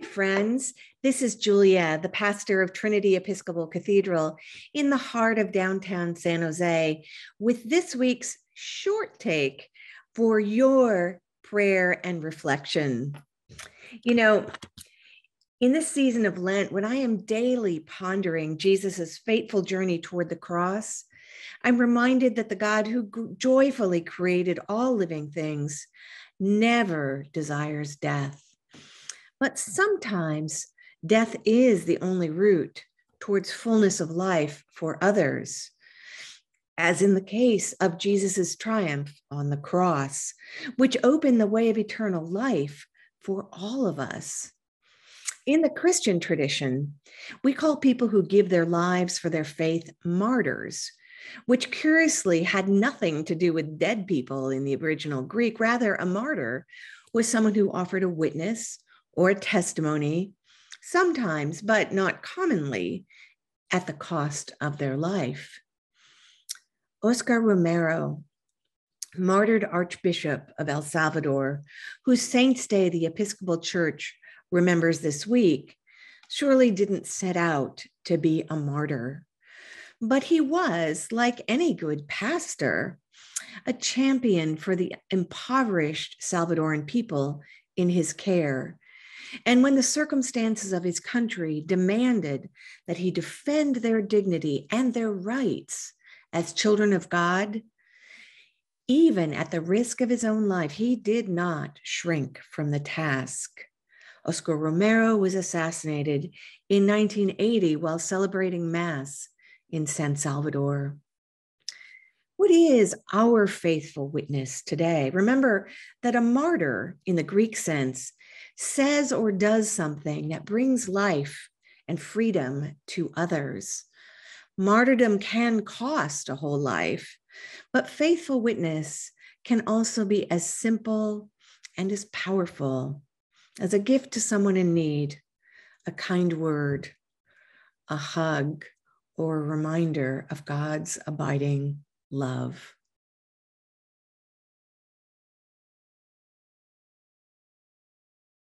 Hi, friends. This is Julia, the pastor of Trinity Episcopal Cathedral in the heart of downtown San Jose, with this week's short take for your prayer and reflection. You know, in this season of Lent, when I am daily pondering Jesus' fateful journey toward the cross, I'm reminded that the God who joyfully created all living things never desires death. But sometimes death is the only route towards fullness of life for others, as in the case of Jesus' triumph on the cross, which opened the way of eternal life for all of us. In the Christian tradition, we call people who give their lives for their faith martyrs which curiously had nothing to do with dead people in the original Greek. Rather, a martyr was someone who offered a witness or testimony, sometimes, but not commonly, at the cost of their life. Oscar Romero, martyred Archbishop of El Salvador, whose saints' day the Episcopal Church remembers this week, surely didn't set out to be a martyr. But he was, like any good pastor, a champion for the impoverished Salvadoran people in his care. And when the circumstances of his country demanded that he defend their dignity and their rights as children of God, even at the risk of his own life, he did not shrink from the task. Oscar Romero was assassinated in 1980 while celebrating Mass in San Salvador. What is our faithful witness today? Remember that a martyr, in the Greek sense, says or does something that brings life and freedom to others. Martyrdom can cost a whole life, but faithful witness can also be as simple and as powerful as a gift to someone in need, a kind word, a hug, or a reminder of God's abiding love.